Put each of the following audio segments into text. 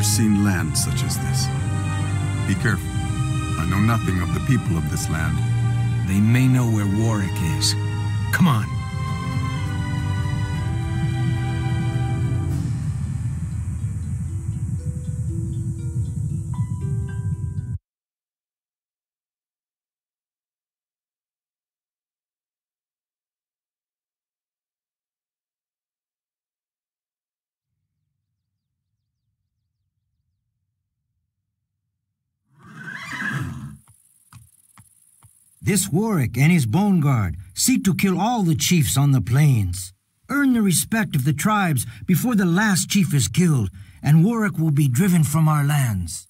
Never seen land such as this. Be careful. I know nothing of the people of this land. They may know where Warwick is. Come on. This Warwick and his Bone Guard seek to kill all the chiefs on the plains. Earn the respect of the tribes before the last chief is killed, and Warwick will be driven from our lands.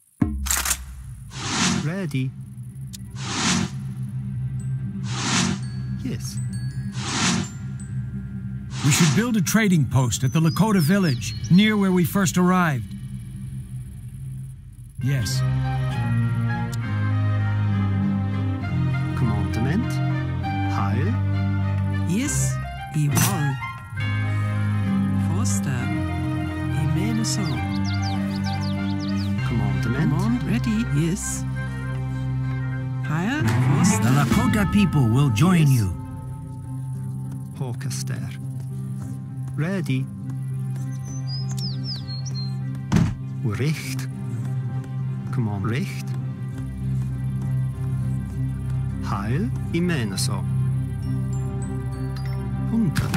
Ready. Yes. We should build a trading post at the Lakota village, near where we first arrived. Yes. Commandment. Heil. Yes, igual. Foster. Email so. Commandment. Command ready, yes. Higher, The Lakota people will join Yes. you. Håkaster. Ready. Recht. Command recht. Heil i Meneso. Hunter.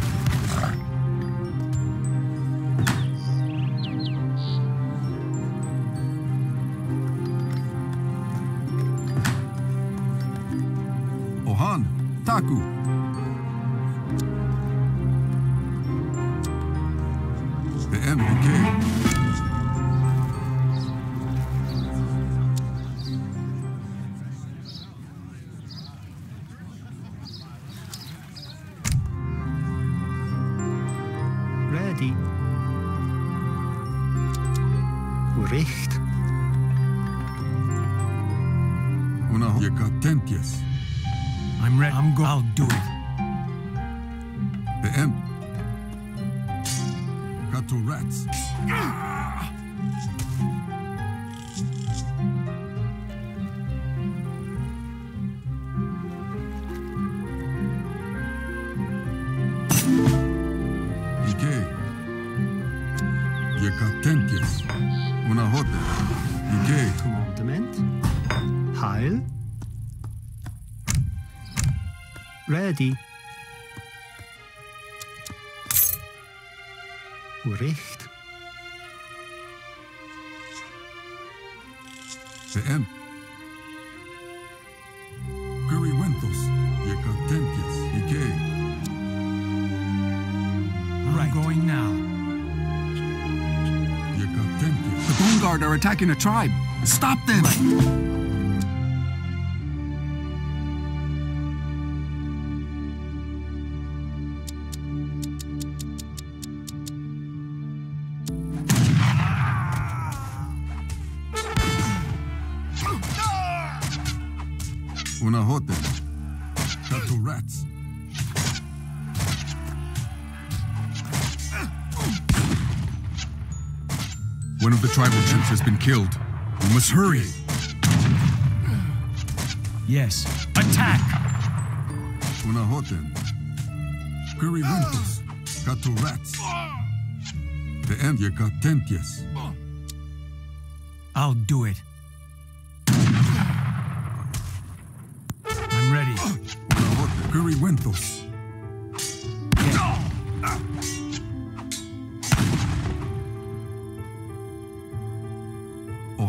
Ohan, Taku. Yekatentias. Una Hote. Ike. Commandement. Heil. Ready. Recht. The attacking a tribe. Stop them! Una Hote. Kato Rats. One of the tribal chiefs has been killed. We must hurry. Yes. Attack! Una Hoten. Curry Wentos. Kato Rats. The M. Yekatentias. I'll do it. I'm ready. Una Hote.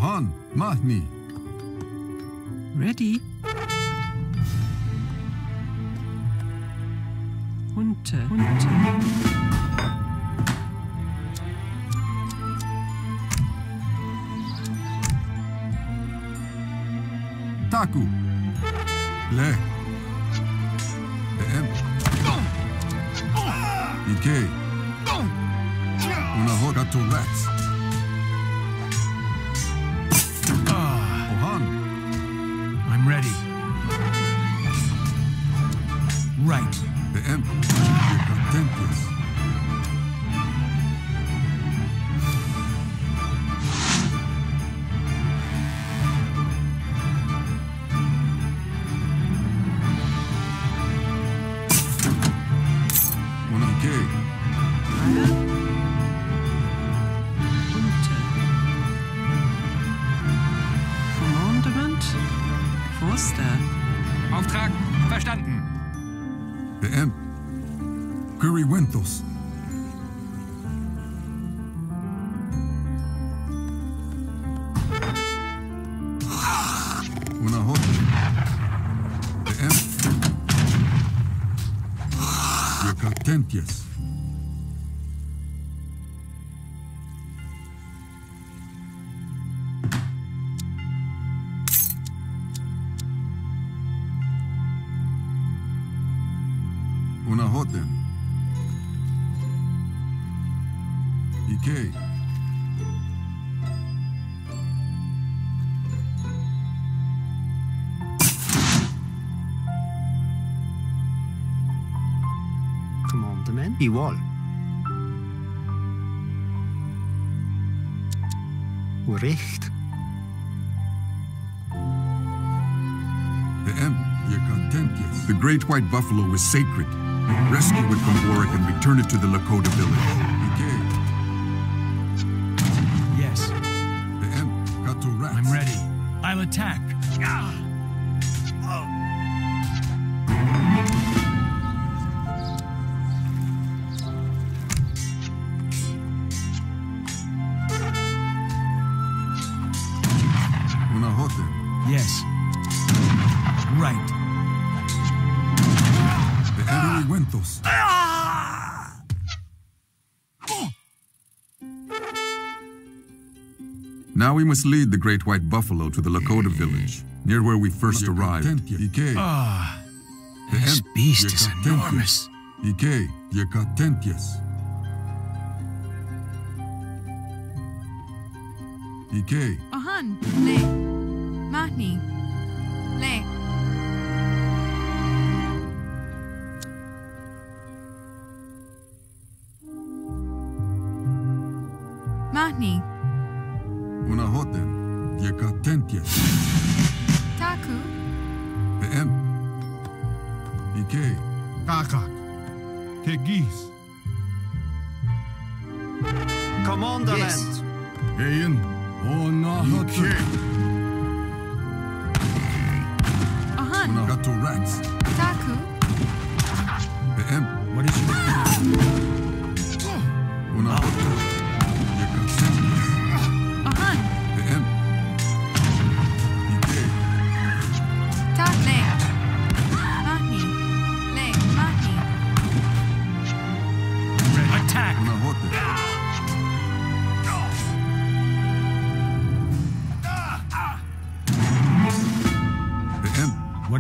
Ohan. Mahni. Ready. Hunter, Hunter. Taku. Le. The M. Ike. Una Hote. Kato Rats. averigüentos. Una hoja. Una. Ike. Commandement igual. Recht. PM. Yekatentias. The great white buffalo is sacred. Rescue it from Warwick and return it to the Lakota village. Now we must lead the great white buffalo to the Lakota village, near where we first arrived. Ike. Ah, this beast is enormous. Ike. Yekatentias. Ahan, le. Mahni. Le. Mahni. Una hoten. Taku. PM. Ike. Kakak. Tegis. Commandement. Heyen. Ona Ike.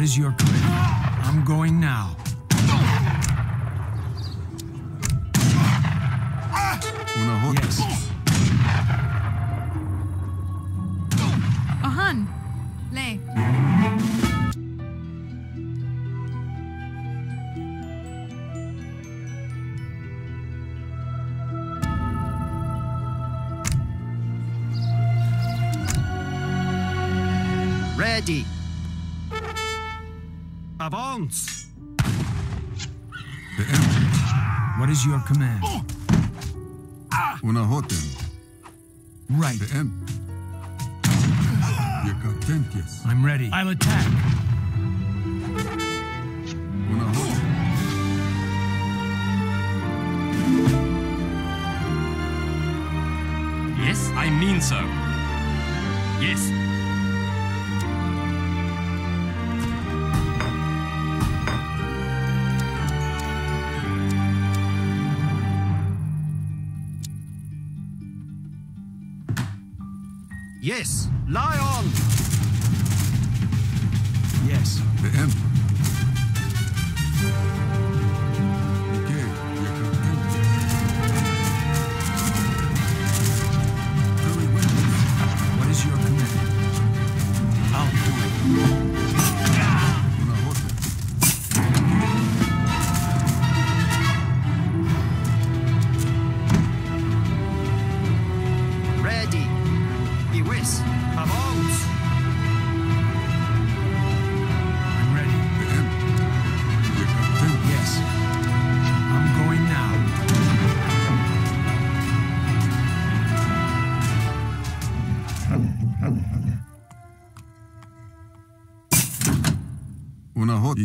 Is your command? I'm going now. What is your command? Oh. Ah. Una hoten. Right. PM. Yekatentias. I'm ready. I'll attack. Una hoten. Yes, I mean so. Yes. Yes. Lie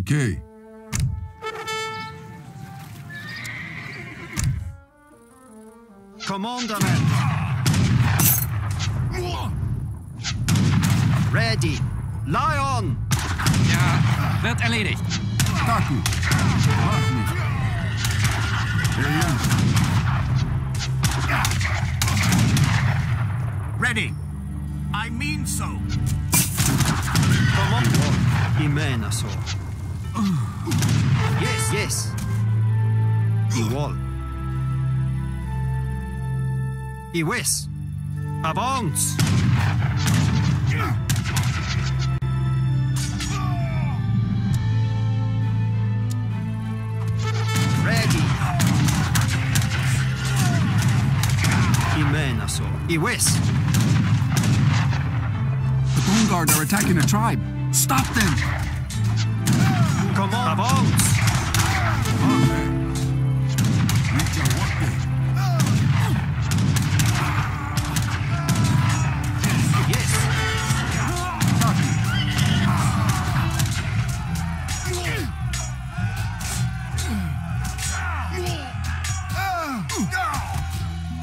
Una hot. Ike. Commandament. Ready. Lion. Ja, werd erledigt. Taku. Magni. Ayan. Ready. I mean so. Command. Imena så. Yes, yes. Igual. I west. Avance. Ready. Imena så. I west. The Bone Guard are attacking a tribe. Stop them! Come on.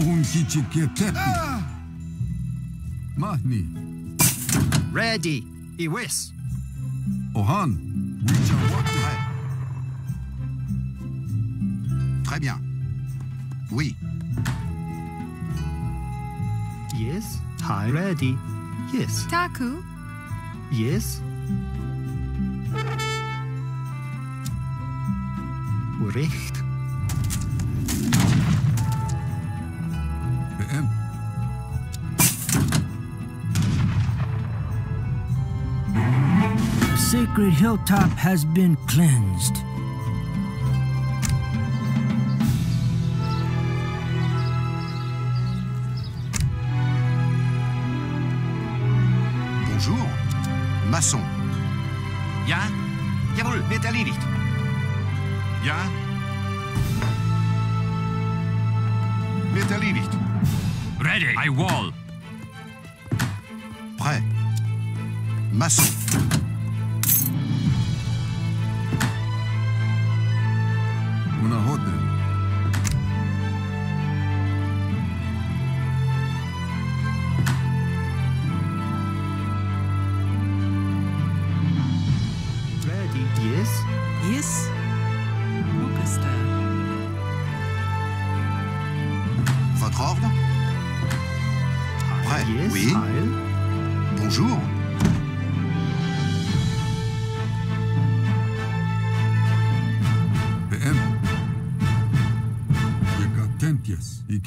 Unkichiketepi. Mahni. Ready. I west. Ohan. Très bien. Oui. Yes. Hi. Ready. Yes. Taku. Yes. Recht. Sacred hilltop has been cleansed. Bonjour. Maçon. Ja? Jawohl, wird erledigt. Ja? Wird erledigt. Ready. I wall. Prêt. Maçon.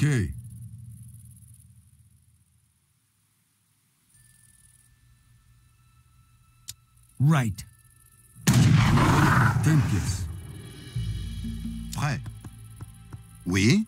Yekatentias. Ike. Right. Tentias. Prêt. Oui.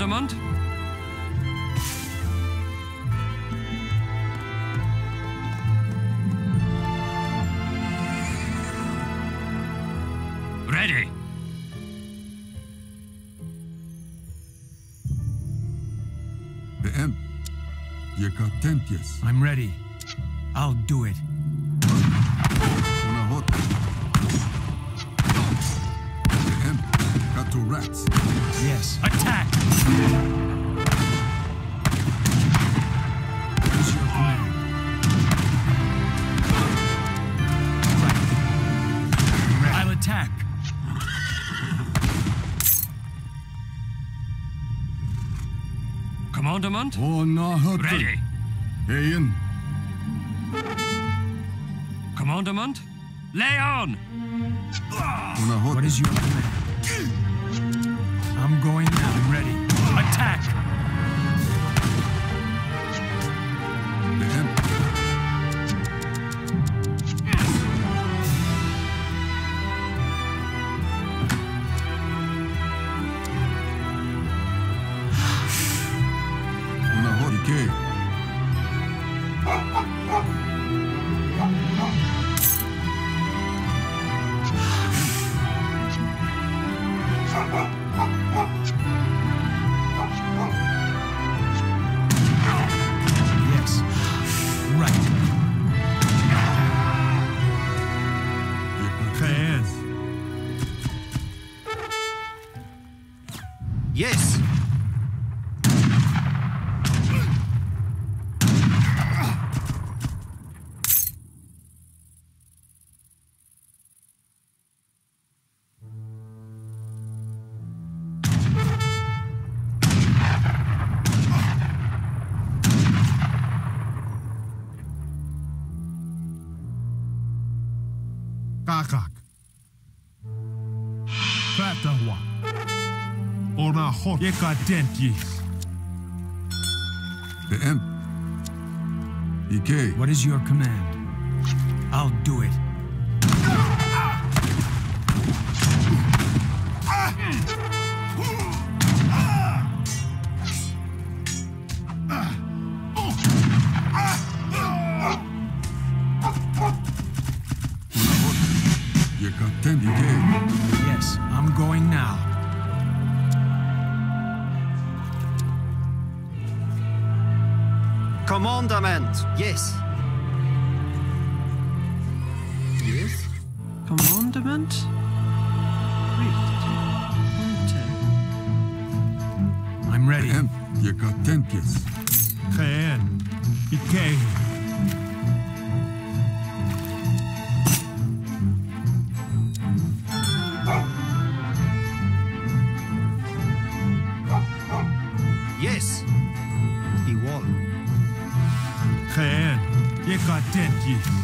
Commandement? Ready. Beend. Yekatentias. I'm ready. I'll do it. Una hote. Beend. Kato rats. Yes. Attack! Commandement? Ona hote. Ready. Heyen. Commandement? Leon! Una hot. What is your command? I'm going now. I'm ready. Attack! Ona hot. Yeka dentis. The Emp. Decay. What is your command? I'll do it. Una Commandament. Yes. Yes. Commandment. Richtig. Heute. I'm The ready. Emp. Yekatentius. Ken. Ike. Yes. Dentis.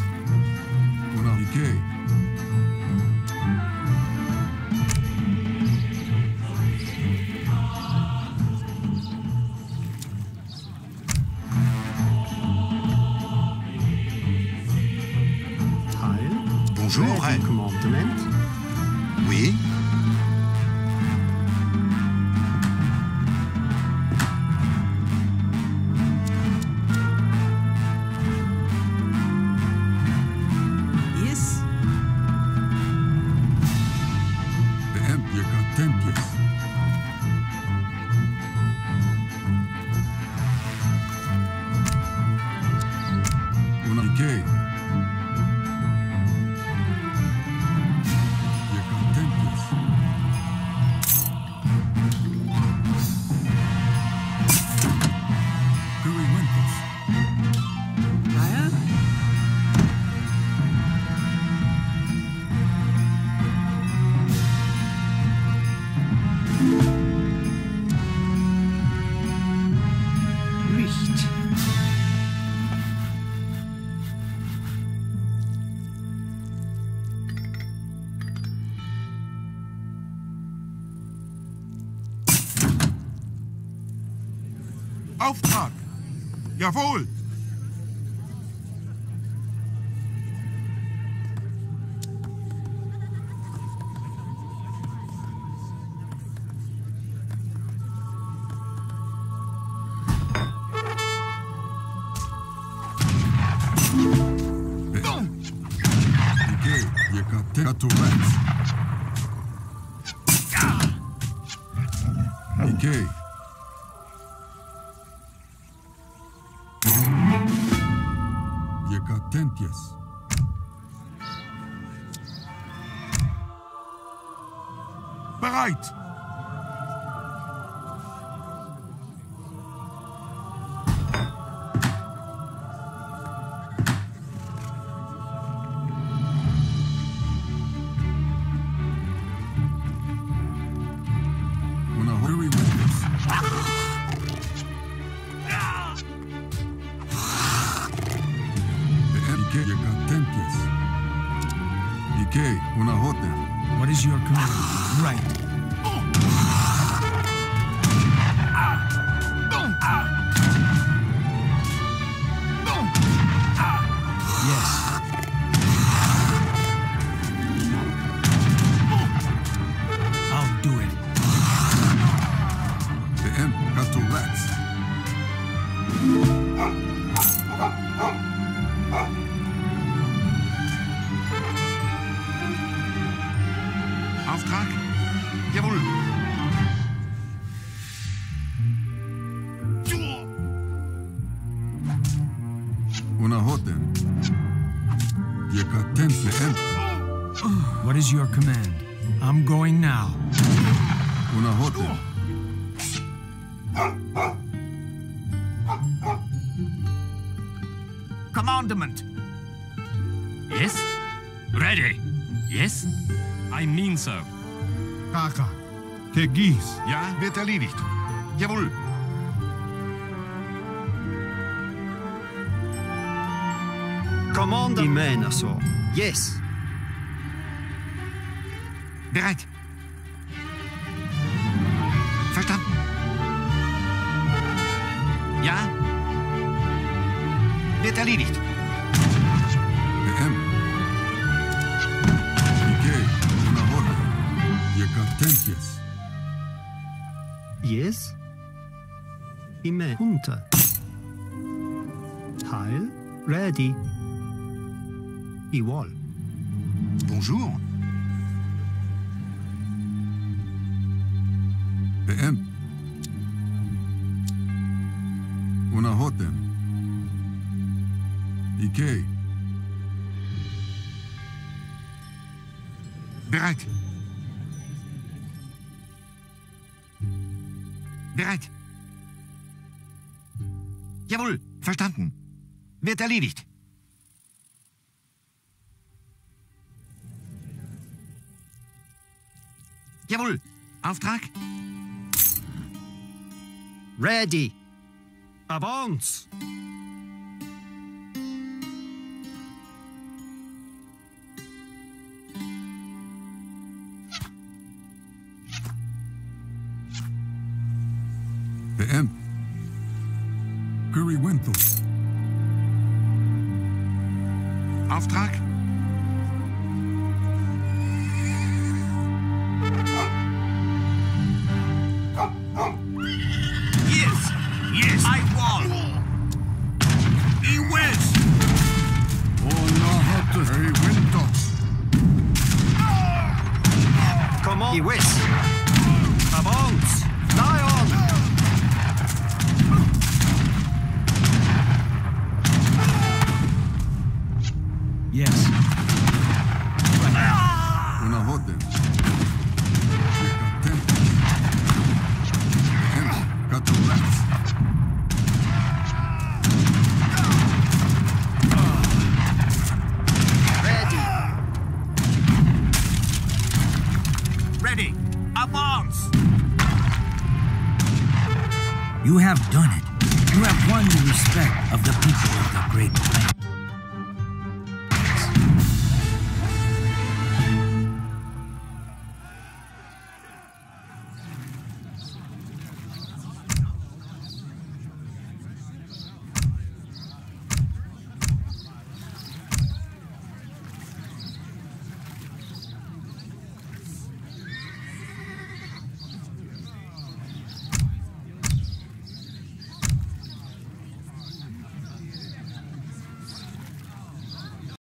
Auftrag! Jawohl! Bereit! Tegis. Ja, wird erledigt. Jawohl. Commander Menaso. Yes. Bereit. Verstanden. Ja? Wird erledigt. Ime Hunter. Heil. Ready. Igual. Bonjour. The M. Una hoten. Ike, Bereit. Bereit. Jawohl, verstanden. Wird erledigt. Jawohl, Auftrag? Ready. Avance. Windows. Auftrag? You have done it. You have won the respect of the people of the Great Plains.